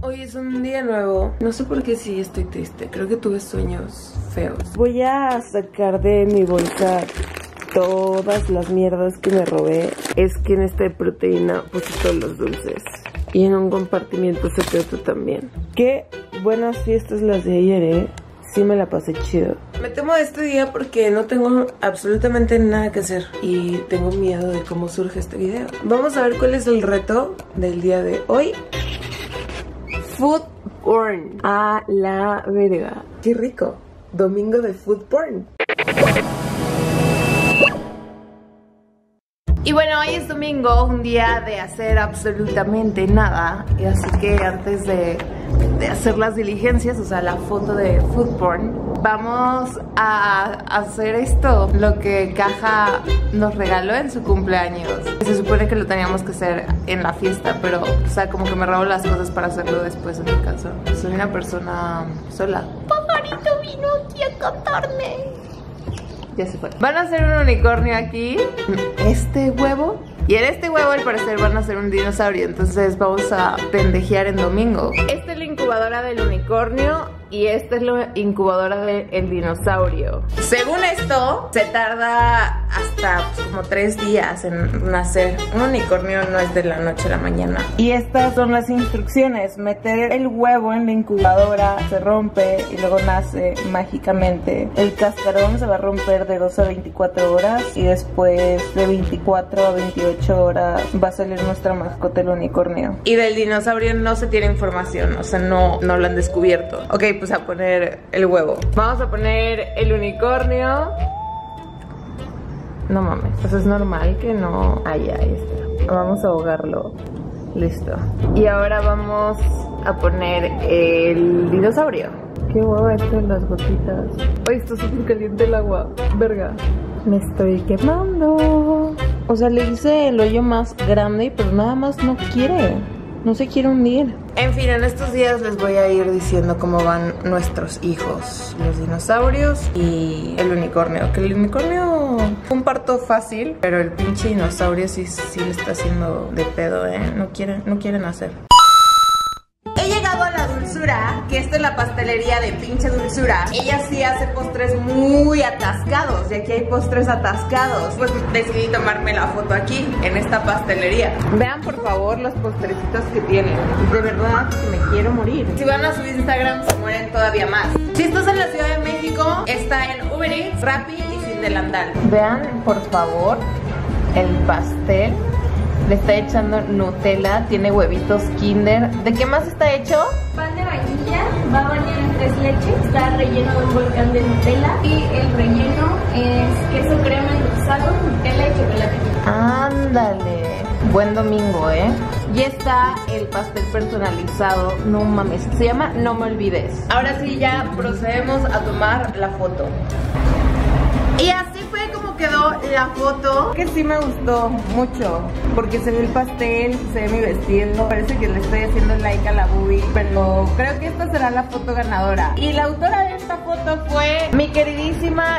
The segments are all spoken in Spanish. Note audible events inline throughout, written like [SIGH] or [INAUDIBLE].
Hoy es un día nuevo. No sé por qué sí estoy triste. Creo que tuve sueños feos. Voy a sacar de mi bolsa todas las mierdas que me robé. Es que en esta proteína puse todos los dulces. Y en un compartimiento secreto también. Qué buenas fiestas las de ayer, eh. Sí me la pasé chido. Me temo este día porque no tengo absolutamente nada que hacer y tengo miedo de cómo surge este video. Vamos a ver cuál es el reto del día de hoy. Food porn. A la verga. Qué rico. Domingo de food porn. Y bueno, hoy es domingo, un día de hacer absolutamente nada. Y así que antes de, de, hacer las diligencias, o sea, la foto de food porn, vamos a hacer esto, lo que Caja nos regaló en su cumpleaños. Se supone que lo teníamos que hacer en la fiesta, pero, o sea, como que me robo las cosas para hacerlo después en mi casa. Soy una persona sola. Pajarito vino aquí a cantarme ya se fue. Van a hacer un unicornio aquí. Este huevo. Y en este huevo al parecer van a hacer un dinosaurio. Entonces vamos a pendejear en domingo. Esta es la incubadora del unicornio y esta es la incubadora del dinosaurio. Según esto, se tarda hasta pues, como tres días en nacer. Un unicornio no es de la noche a la mañana. Y estas son las instrucciones. Meter el huevo en la incubadora, se rompe y luego nace mágicamente. El cascarón se va a romper de 2 a 24 horas y después de 24 a 28 horas va a salir nuestra mascota el unicornio. Y del dinosaurio no se tiene información, o sea, no, no lo han descubierto. Ok, pues a poner el huevo. Vamos a poner el unicornio. No mames, pues es normal que no haya esto. Vamos a ahogarlo. Listo. Y ahora vamos a poner el dinosaurio. Qué huevo esto en las gotitas. Ay, está súper caliente el agua. Verga. Me estoy quemando. O sea, le hice el hoyo más grande, pero nada más no quiere. No se quiere hundir. En fin, en estos días les voy a ir diciendo cómo van nuestros hijos, los dinosaurios y el unicornio. Que el unicornio fue un parto fácil, pero el pinche dinosaurio sí, sí le está haciendo de pedo, ¿eh? No quieren, no quieren hacer que esta es la pastelería de pinche dulzura. Ella sí hace postres muy atascados y aquí hay postres atascados. Pues decidí tomarme la foto aquí, en esta pastelería. Vean por favor los postrecitos que tienen. De verdad que me quiero morir. Si van a su Instagram se mueren todavía más. Si estás en la Ciudad de México, está en Uber Eats, Rappi y Sin Delandal. Vean por favor el pastel le está echando Nutella, tiene huevitos Kinder. ¿De qué más está hecho? Pan de vainilla, va a bañar en tres leches, está relleno de un volcán de Nutella y el relleno es queso crema endulzado, Nutella y chocolate. Ándale, buen domingo, ¿eh? Y está el pastel personalizado, no mames, se llama No Me Olvides. Ahora sí, ya procedemos a tomar la foto. Y así la foto. Que sí me gustó mucho Porque se ve el pastel, se ve mi vestido. Parece que le estoy haciendo like a la boobie Pero creo que esta será la foto ganadora. Y la autora de esta foto fue Mi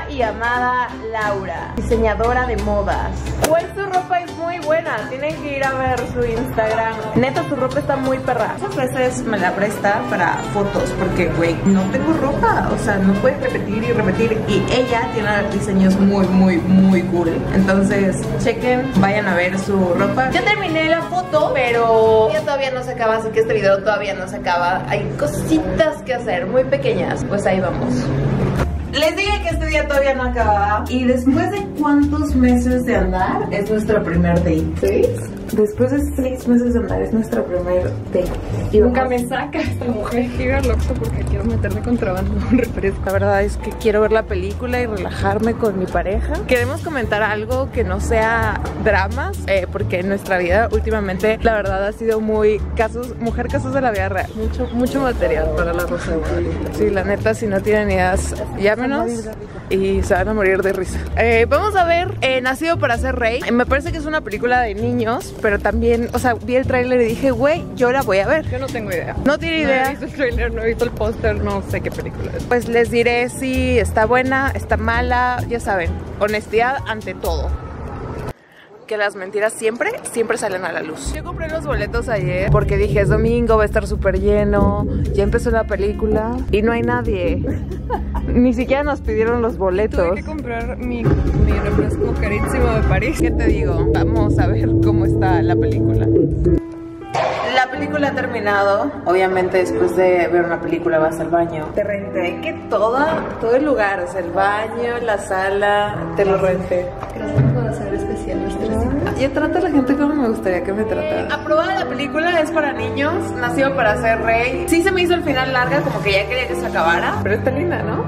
y amada Laura Diseñadora de modas Pues su ropa es muy buena Tienen que ir a ver su Instagram Neta su ropa está muy perra Muchas veces me la presta para fotos Porque güey, no tengo ropa O sea, no puedes repetir y repetir Y ella tiene diseños muy, muy, muy cool. Entonces, chequen, vayan a ver su ropa. Ya terminé la foto, pero ya todavía no se acaba, así que este video todavía no se acaba. Hay cositas que hacer, muy pequeñas. Pues ahí vamos. Les dije que este día todavía no acababa. ¿Y después de cuántos meses de andar es nuestro primer date? ¿Seis? Después de seis meses de andar es nuestro primer date. Y Nunca me saca esta mujer. Quiero al porque quiero meterme contrabando un refresco. La verdad es que quiero ver la película y relajarme con mi pareja. Queremos comentar algo que no sea dramas, eh, porque en nuestra vida últimamente la verdad ha sido muy casos, mujer casos de la vida real. Mucho, mucho material para la Rosa de Guadalupe. Sí, la neta, si no tienen ideas, ya y se van a morir de risa. Eh, vamos a ver eh, Nacido para ser rey. Me parece que es una película de niños, pero también, o sea, vi el tráiler y dije, güey, yo la voy a ver. Yo no tengo idea. No tiene idea. No he visto el tráiler, no he visto el póster, no sé qué película es. Pues les diré si está buena, está mala, ya saben, honestidad ante todo. Que las mentiras siempre, siempre salen a la luz. Yo compré los boletos ayer porque dije, es domingo, va a estar súper lleno, ya empezó la película y no hay nadie. [LAUGHS] Ni siquiera nos pidieron los boletos. Tuve que comprar mi, mi refresco carísimo de París. ¿Qué te digo? Vamos a ver cómo está la película. La película ha terminado. Obviamente después de ver una película vas al baño. Te renté que toda, todo el lugar, o sea, el baño, la sala, te lo renté. Gracias por hacer especial nuestra cita. Yo trato a la gente como me gustaría que me tratara. Aprobada la película, es para niños, nacido para ser rey. Sí se me hizo el final larga, como que ya quería que se acabara. Pero está linda, ¿no?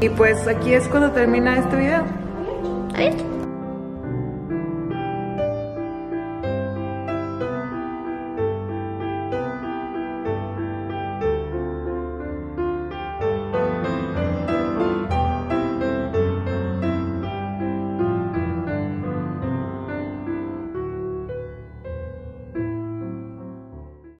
Y pues aquí es cuando termina este video. Adiós.